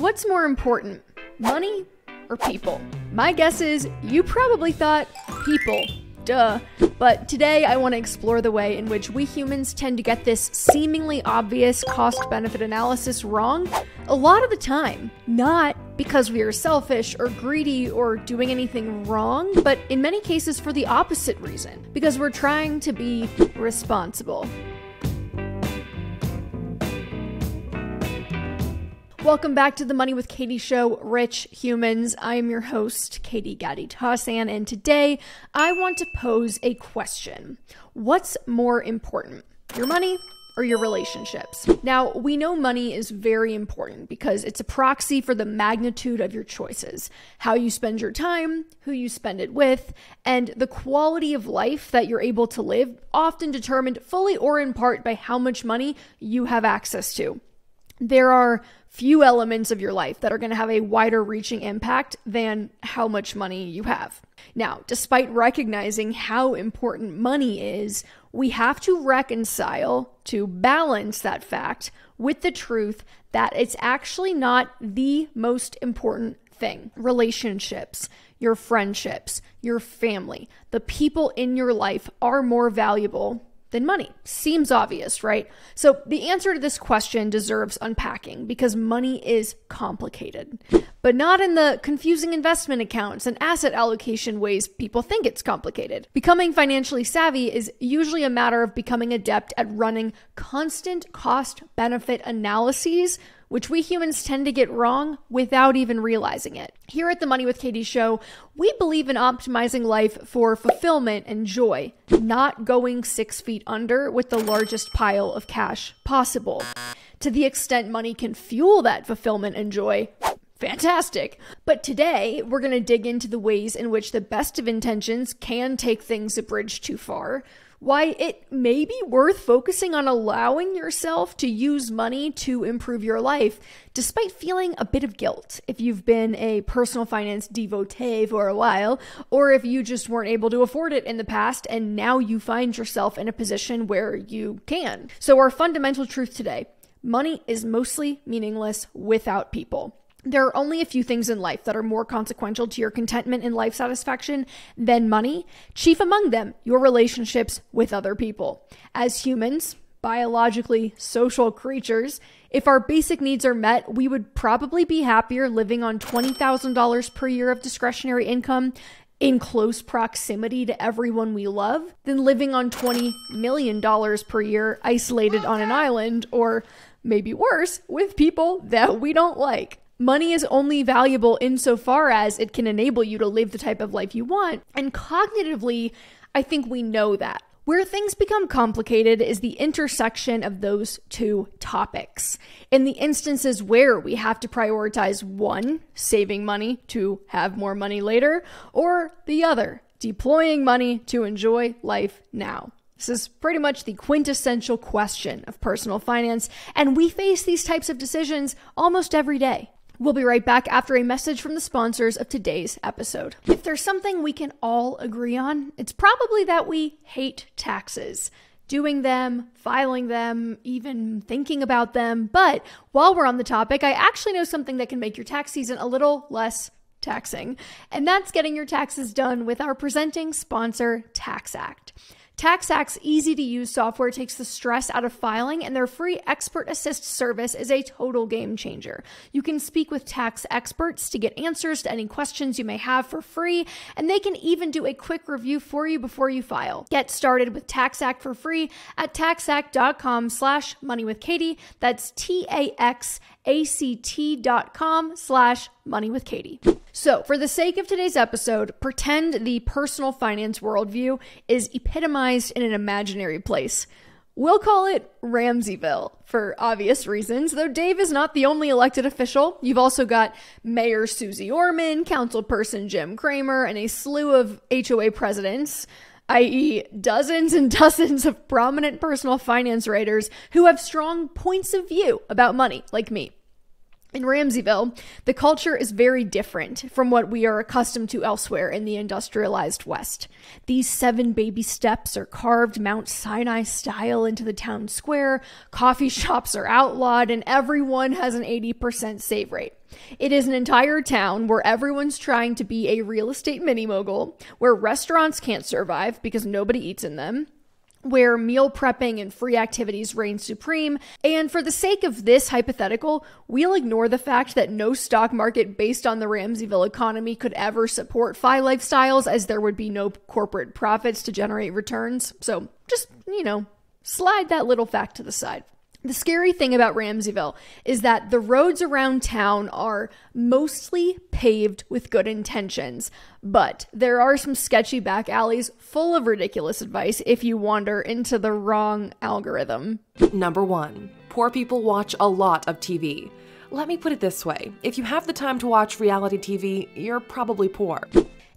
What's more important, money or people? My guess is you probably thought people. Duh. But today I want to explore the way in which we humans tend to get this seemingly obvious cost benefit analysis wrong a lot of the time. Not because we are selfish or greedy or doing anything wrong, but in many cases for the opposite reason because we're trying to be responsible. Welcome back to the Money with Katie show, Rich Humans. I am your host, Katie Gatti Tassin, and today I want to pose a question. What's more important, your money or your relationships? Now, we know money is very important because it's a proxy for the magnitude of your choices, how you spend your time, who you spend it with, and the quality of life that you're able to live, often determined fully or in part by how much money you have access to. There are few elements of your life that are going to have a wider reaching impact than how much money you have. Now, despite recognizing how important money is, we have to reconcile to balance that fact with the truth that it's actually not the most important thing. Relationships, your friendships, your family, the people in your life are more valuable than money. Seems obvious, right? So the answer to this question deserves unpacking because money is complicated, but not in the confusing investment accounts and asset allocation ways people think it's complicated. Becoming financially savvy is usually a matter of becoming adept at running constant cost benefit analyses which we humans tend to get wrong without even realizing it. Here at the Money with Katie show, we believe in optimizing life for fulfillment and joy, not going six feet under with the largest pile of cash possible. To the extent money can fuel that fulfillment and joy, Fantastic. But today, we're going to dig into the ways in which the best of intentions can take things a bridge too far, why it may be worth focusing on allowing yourself to use money to improve your life, despite feeling a bit of guilt if you've been a personal finance devotee for a while, or if you just weren't able to afford it in the past and now you find yourself in a position where you can. So, our fundamental truth today money is mostly meaningless without people. There are only a few things in life that are more consequential to your contentment and life satisfaction than money, chief among them, your relationships with other people. As humans, biologically social creatures, if our basic needs are met, we would probably be happier living on $20,000 per year of discretionary income in close proximity to everyone we love than living on $20 million per year isolated on an island or maybe worse, with people that we don't like. Money is only valuable insofar as it can enable you to live the type of life you want. And cognitively, I think we know that. Where things become complicated is the intersection of those two topics. In the instances where we have to prioritize one, saving money to have more money later, or the other, deploying money to enjoy life now. This is pretty much the quintessential question of personal finance, and we face these types of decisions almost every day. We'll be right back after a message from the sponsors of today's episode. If there's something we can all agree on, it's probably that we hate taxes. Doing them, filing them, even thinking about them. But while we're on the topic, I actually know something that can make your tax season a little less taxing, and that's getting your taxes done with our presenting sponsor, TaxAct. TaxAct's easy to use software takes the stress out of filing, and their free expert assist service is a total game changer. You can speak with tax experts to get answers to any questions you may have for free, and they can even do a quick review for you before you file. Get started with TaxAct for free at taxact.com slash money with Katie. That's T-A-X act.com slash money with Katie. So, for the sake of today's episode, pretend the personal finance worldview is epitomized in an imaginary place. We'll call it Ramseyville for obvious reasons, though Dave is not the only elected official. You've also got Mayor Suze Orman, Councilperson Jim Cramer, and a slew of HOA presidents i.e., dozens and dozens of prominent personal finance writers who have strong points of view about money, like me. In Ramseyville, the culture is very different from what we are accustomed to elsewhere in the industrialized West. These seven baby steps are carved Mount Sinai style into the town square, coffee shops are outlawed, and everyone has an 80% save rate. It is an entire town where everyone's trying to be a real estate mini mogul, where restaurants can't survive because nobody eats in them, where meal prepping and free activities reign supreme. And for the sake of this hypothetical, we'll ignore the fact that no stock market based on the Ramseyville economy could ever support FI lifestyles, as there would be no corporate profits to generate returns. So just, you know, slide that little fact to the side. The scary thing about Ramseyville is that the roads around town are mostly paved with good intentions, but there are some sketchy back alleys full of ridiculous advice if you wander into the wrong algorithm. Number one, poor people watch a lot of TV. Let me put it this way if you have the time to watch reality TV, you're probably poor.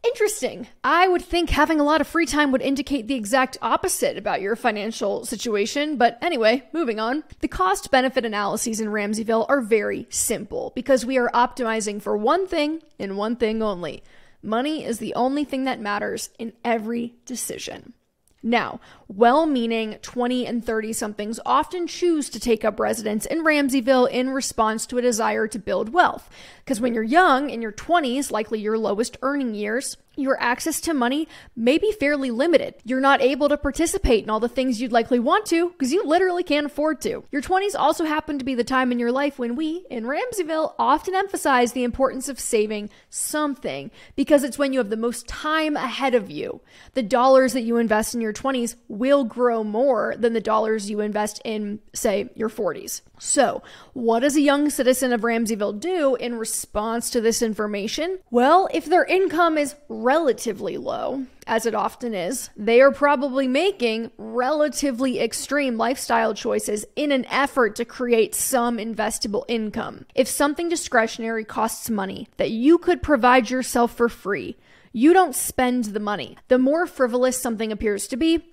Interesting. I would think having a lot of free time would indicate the exact opposite about your financial situation. But anyway, moving on. The cost benefit analyses in Ramseyville are very simple because we are optimizing for one thing and one thing only. Money is the only thing that matters in every decision. Now, well meaning 20 and 30 somethings often choose to take up residence in Ramseyville in response to a desire to build wealth. Because when you're young, in your 20s, likely your lowest earning years, your access to money may be fairly limited. You're not able to participate in all the things you'd likely want to because you literally can't afford to. Your 20s also happen to be the time in your life when we, in Ramseyville, often emphasize the importance of saving something because it's when you have the most time ahead of you. The dollars that you invest in your 20s will grow more than the dollars you invest in, say, your 40s. So, what does a young citizen of Ramseyville do in response to this information? Well, if their income is relatively low, as it often is, they are probably making relatively extreme lifestyle choices in an effort to create some investable income. If something discretionary costs money that you could provide yourself for free, you don't spend the money. The more frivolous something appears to be,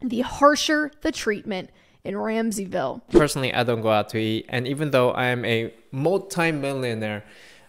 the harsher the treatment in Ramseyville. Personally, I don't go out to eat, and even though I am a multi-millionaire,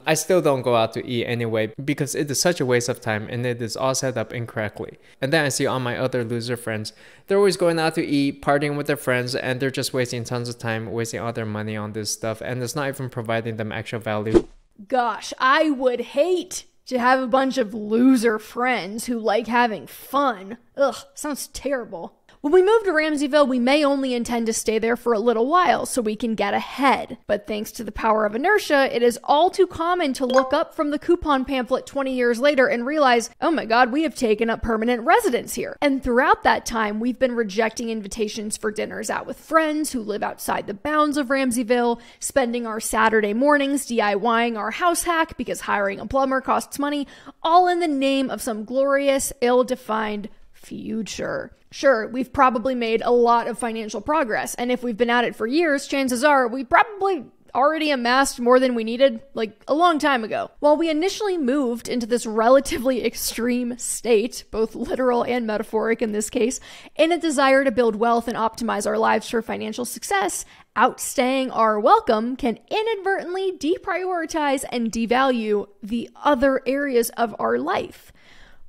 I still don't go out to eat anyway because it is such a waste of time and it is all set up incorrectly. And then I see all my other loser friends, they're always going out to eat, partying with their friends, and they're just wasting tons of time, wasting all their money on this stuff, and it's not even providing them actual value. Gosh, I would hate to have a bunch of loser friends who like having fun. Ugh, sounds terrible. When we move to Ramseyville, we may only intend to stay there for a little while so we can get ahead. But thanks to the power of inertia, it is all too common to look up from the coupon pamphlet 20 years later and realize, oh my god, we have taken up permanent residence here. And throughout that time, we've been rejecting invitations for dinners out with friends who live outside the bounds of Ramseyville, spending our Saturday mornings DIYing our house hack because hiring a plumber costs money, all in the name of some glorious, ill defined future. Sure, we've probably made a lot of financial progress, and if we've been at it for years, chances are we probably already amassed more than we needed like a long time ago. While we initially moved into this relatively extreme state, both literal and metaphoric in this case, in a desire to build wealth and optimize our lives for financial success, outstaying our welcome can inadvertently deprioritize and devalue the other areas of our life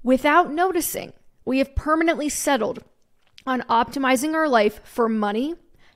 without noticing we have permanently settled on optimizing our life for money,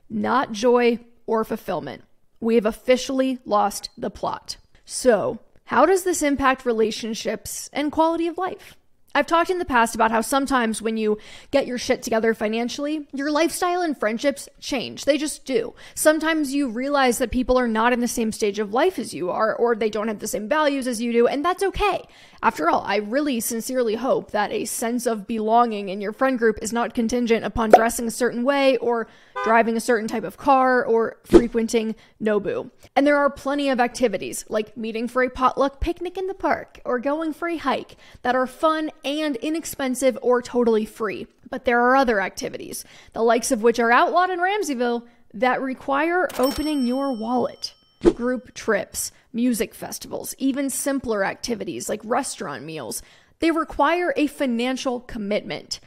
not joy or fulfillment. We have officially lost the plot. So, how does this impact relationships and quality of life? I've talked in the past about how sometimes when you get your shit together financially, your lifestyle and friendships change. They just do. Sometimes you realize that people are not in the same stage of life as you are, or they don't have the same values as you do, and that's okay. After all, I really sincerely hope that a sense of belonging in your friend group is not contingent upon dressing a certain way, or driving a certain type of car, or frequenting Nobu. And there are plenty of activities, like meeting for a potluck picnic in the park, or going for a hike, that are fun and inexpensive or totally free. But there are other activities, the likes of which are outlawed in Ramseyville, that require opening your wallet. Group trips, music festivals, even simpler activities like restaurant meals, they require a financial commitment.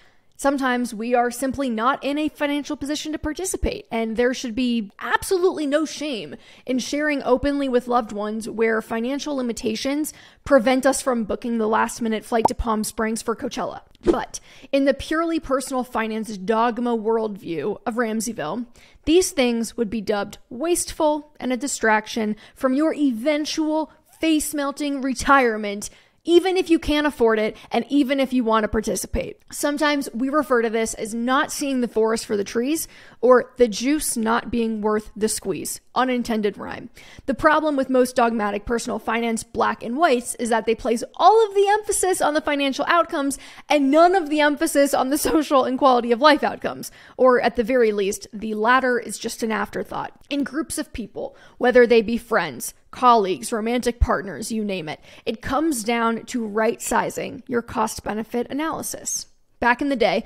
Sometimes we are simply not in a financial position to participate, and there should be absolutely no shame in sharing openly with loved ones where financial limitations prevent us from booking the last minute flight to Palm Springs for Coachella. But in the purely personal finance dogma worldview of Ramseyville, these things would be dubbed wasteful and a distraction from your eventual face melting retirement even if you can't afford it and even if you want to participate. Sometimes we refer to this as not seeing the forest for the trees or the juice not being worth the squeeze. Unintended rhyme. The problem with most dogmatic personal finance black and whites is that they place all of the emphasis on the financial outcomes and none of the emphasis on the social and quality of life outcomes. Or at the very least, the latter is just an afterthought. In groups of people, whether they be friends, colleagues, romantic partners, you name it. It comes down to right sizing your cost benefit analysis. Back in the day,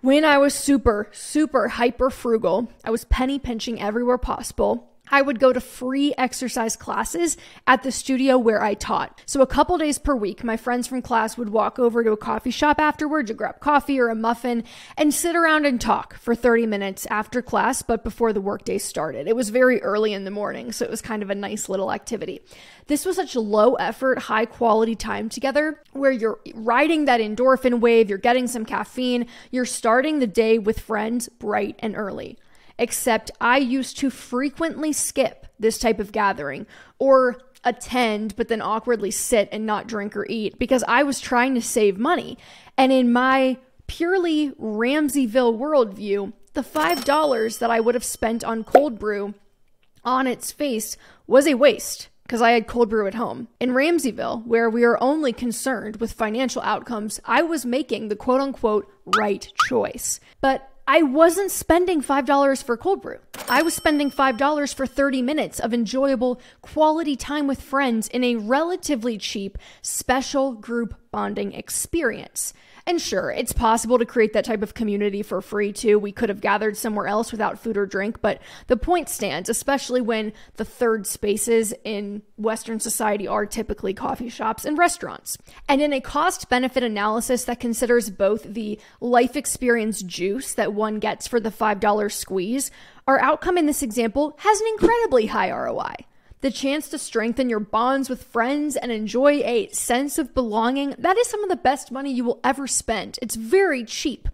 when I was super, super hyper frugal, I was penny pinching everywhere possible. I would go to free exercise classes at the studio where I taught. So, a couple days per week, my friends from class would walk over to a coffee shop afterward to grab coffee or a muffin and sit around and talk for 30 minutes after class, but before the workday started. It was very early in the morning, so it was kind of a nice little activity. This was such a low effort, high quality time together where you're riding that endorphin wave, you're getting some caffeine, you're starting the day with friends bright and early except I used to frequently skip this type of gathering or attend, but then awkwardly sit and not drink or eat because I was trying to save money. And in my purely Ramseyville worldview, the $5 that I would have spent on cold brew on its face was a waste because I had cold brew at home. In Ramseyville, where we are only concerned with financial outcomes, I was making the quote unquote right choice. But I wasn't spending $5 for cold brew. I was spending $5 for 30 minutes of enjoyable quality time with friends in a relatively cheap special group bonding experience. And sure, it's possible to create that type of community for free too. We could have gathered somewhere else without food or drink, but the point stands, especially when the third spaces in Western society are typically coffee shops and restaurants. And in a cost benefit analysis that considers both the life experience juice that one gets for the $5 squeeze, our outcome in this example has an incredibly high ROI the chance to strengthen your bonds with friends and enjoy a sense of belonging, that is some of the best money you will ever spend. It's very cheap.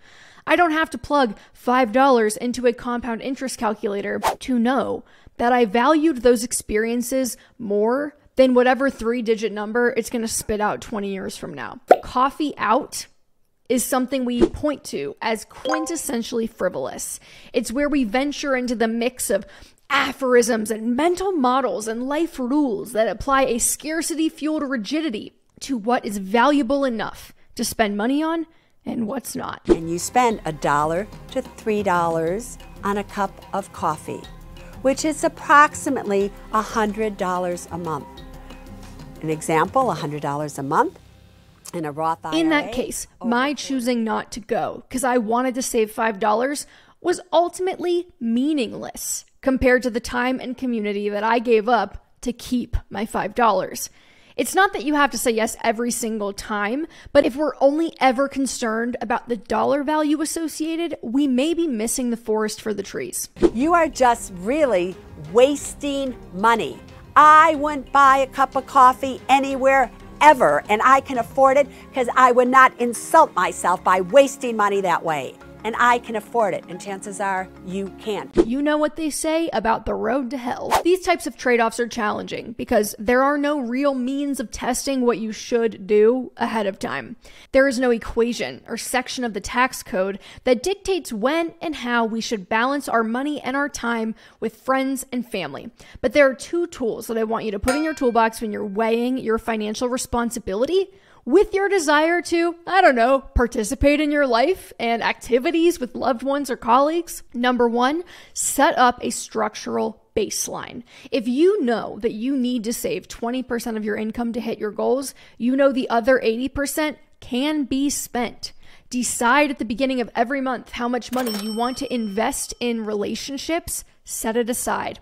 I don't have to plug $5 into a compound interest calculator to know that I valued those experiences more than whatever three digit number it's going to spit out 20 years from now. Coffee out is something we point to as quintessentially frivolous. It's where we venture into the mix of aphorisms and mental models and life rules that apply a scarcity fueled rigidity to what is valuable enough to spend money on and what's not. And you spend a dollar to three dollars on a cup of coffee, which is approximately a hundred dollars a month. An example, a hundred dollars a month in a Roth IRA. In that case, my choosing not to go because I wanted to save five dollars was ultimately meaningless compared to the time and community that I gave up to keep my $5. It's not that you have to say yes every single time, but if we're only ever concerned about the dollar value associated, we may be missing the forest for the trees. You are just really wasting money. I wouldn't buy a cup of coffee anywhere ever, and I can afford it because I would not insult myself by wasting money that way and I can afford it, and chances are you can't. You know what they say about the road to hell. These types of trade offs are challenging because there are no real means of testing what you should do ahead of time. There is no equation or section of the tax code that dictates when and how we should balance our money and our time with friends and family. But there are two tools that I want you to put in your toolbox when you're weighing your financial responsibility with your desire to, I don't know, participate in your life and activities with loved ones or colleagues. Number one, set up a structural baseline. If you know that you need to save 20% of your income to hit your goals, you know the other 80% can be spent. Decide at the beginning of every month how much money you want to invest in relationships, set it aside.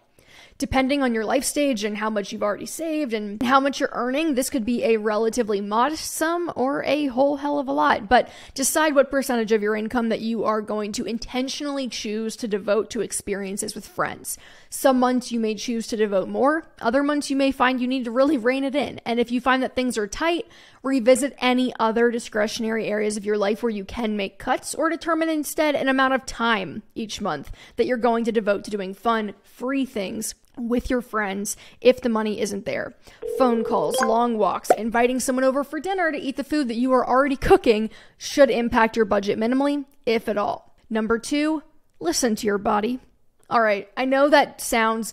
Depending on your life stage and how much you've already saved and how much you're earning, this could be a relatively modest sum or a whole hell of a lot. But decide what percentage of your income that you are going to intentionally choose to devote to experiences with friends. Some months you may choose to devote more, other months you may find you need to really rein it in. And if you find that things are tight, revisit any other discretionary areas of your life where you can make cuts or determine instead an amount of time each month that you're going to devote to doing fun, free things with your friends if the money isn't there. Phone calls, long walks, inviting someone over for dinner to eat the food that you are already cooking should impact your budget minimally, if at all. Number two, listen to your body. All right, I know that sounds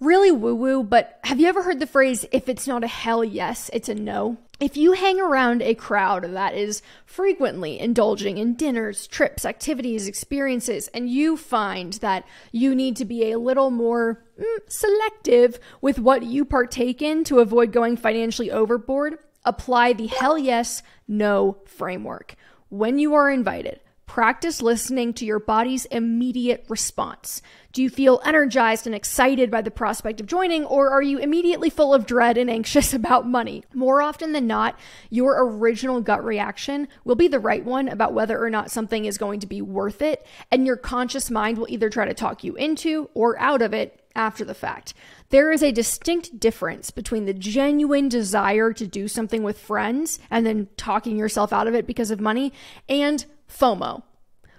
really woo woo, but have you ever heard the phrase, if it's not a hell yes, it's a no? If you hang around a crowd that is frequently indulging in dinners, trips, activities, experiences, and you find that you need to be a little more mm, selective with what you partake in to avoid going financially overboard, apply the hell yes, no framework. When you are invited, Practice listening to your body's immediate response. Do you feel energized and excited by the prospect of joining, or are you immediately full of dread and anxious about money? More often than not, your original gut reaction will be the right one about whether or not something is going to be worth it, and your conscious mind will either try to talk you into or out of it after the fact. There is a distinct difference between the genuine desire to do something with friends and then talking yourself out of it because of money and FOMO.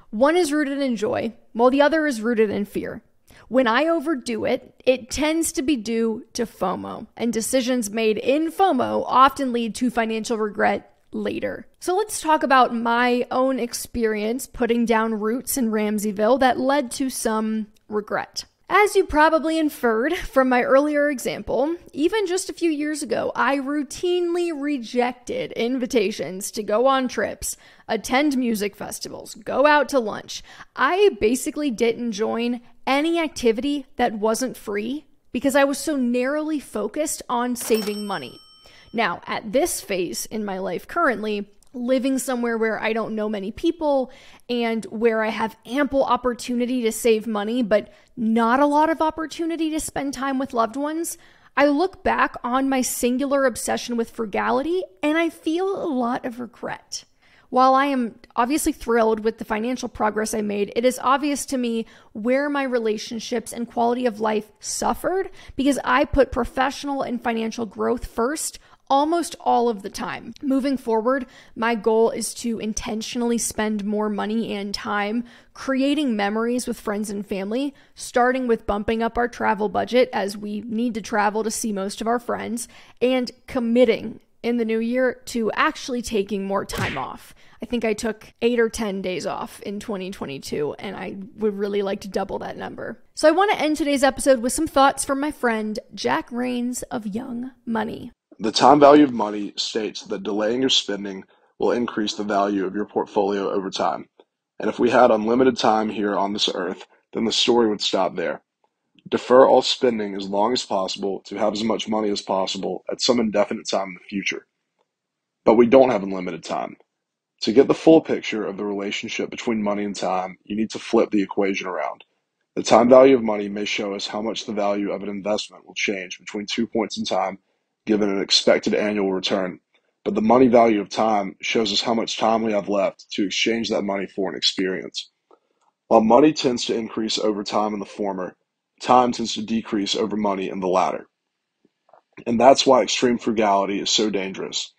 One is rooted in joy, while the other is rooted in fear. When I overdo it, it tends to be due to FOMO, and decisions made in FOMO often lead to financial regret later. So let's talk about my own experience putting down roots in Ramseyville that led to some regret. As you probably inferred from my earlier example, even just a few years ago, I routinely rejected invitations to go on trips, attend music festivals, go out to lunch. I basically didn't join any activity that wasn't free because I was so narrowly focused on saving money. Now, at this phase in my life currently, living somewhere where I don't know many people and where I have ample opportunity to save money, but not a lot of opportunity to spend time with loved ones, I look back on my singular obsession with frugality and I feel a lot of regret. While I am obviously thrilled with the financial progress I made, it is obvious to me where my relationships and quality of life suffered because I put professional and financial growth first almost all of the time. Moving forward, my goal is to intentionally spend more money and time creating memories with friends and family, starting with bumping up our travel budget as we need to travel to see most of our friends, and committing in the new year to actually taking more time off. I think I took eight or 10 days off in 2022, and I would really like to double that number. So I want to end today's episode with some thoughts from my friend Jack Raines of Young Money. The time value of money states that delaying your spending will increase the value of your portfolio over time. And if we had unlimited time here on this earth, then the story would stop there. Defer all spending as long as possible to have as much money as possible at some indefinite time in the future. But we don't have unlimited time. To get the full picture of the relationship between money and time, you need to flip the equation around. The time value of money may show us how much the value of an investment will change between two points in time given an expected annual return. But the money value of time shows us how much time we have left to exchange that money for an experience. While money tends to increase over time in the former, time tends to decrease over money in the latter. And that's why extreme frugality is so dangerous.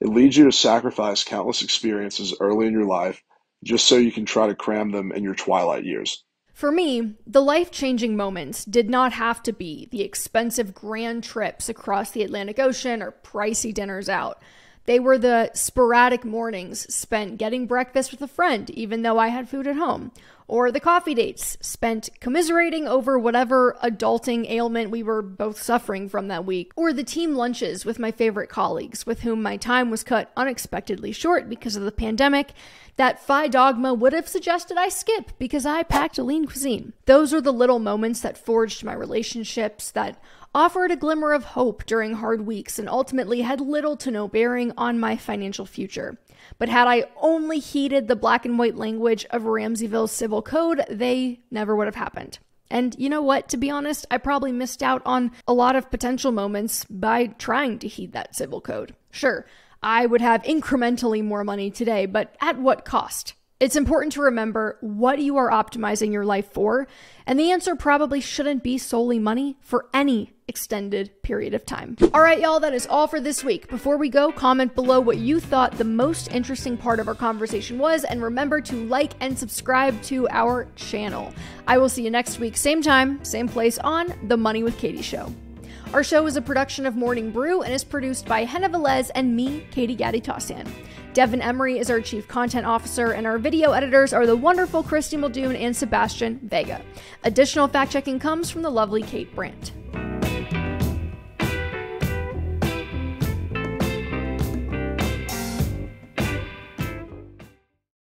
It leads you to sacrifice countless experiences early in your life just so you can try to cram them in your twilight years. For me, the life changing moments did not have to be the expensive grand trips across the Atlantic Ocean or pricey dinners out. They were the sporadic mornings spent getting breakfast with a friend, even though I had food at home, or the coffee dates spent commiserating over whatever adulting ailment we were both suffering from that week, or the team lunches with my favorite colleagues, with whom my time was cut unexpectedly short because of the pandemic, that FI Dogma would have suggested I skip because I packed a lean cuisine. Those are the little moments that forged my relationships, that offered a glimmer of hope during hard weeks, and ultimately had little to no bearing on my financial future. But had I only heeded the black and white language of Ramseyville's civil code, they never would have happened. And you know what? To be honest, I probably missed out on a lot of potential moments by trying to heed that civil code. Sure, I would have incrementally more money today, but at what cost? It's important to remember what you are optimizing your life for, and the answer probably shouldn't be solely money for any extended period of time. All right, y'all, that is all for this week. Before we go, comment below what you thought the most interesting part of our conversation was, and remember to like and subscribe to our channel. I will see you next week, same time, same place on The Money with Katie Show. Our show is a production of Morning Brew and is produced by Henna Velez and me, Katie Gatti Tassin. Devin Emery is our chief content officer, and our video editors are the wonderful Christy Muldoon and Sebastian Vega. Additional fact checking comes from the lovely Kate Brandt.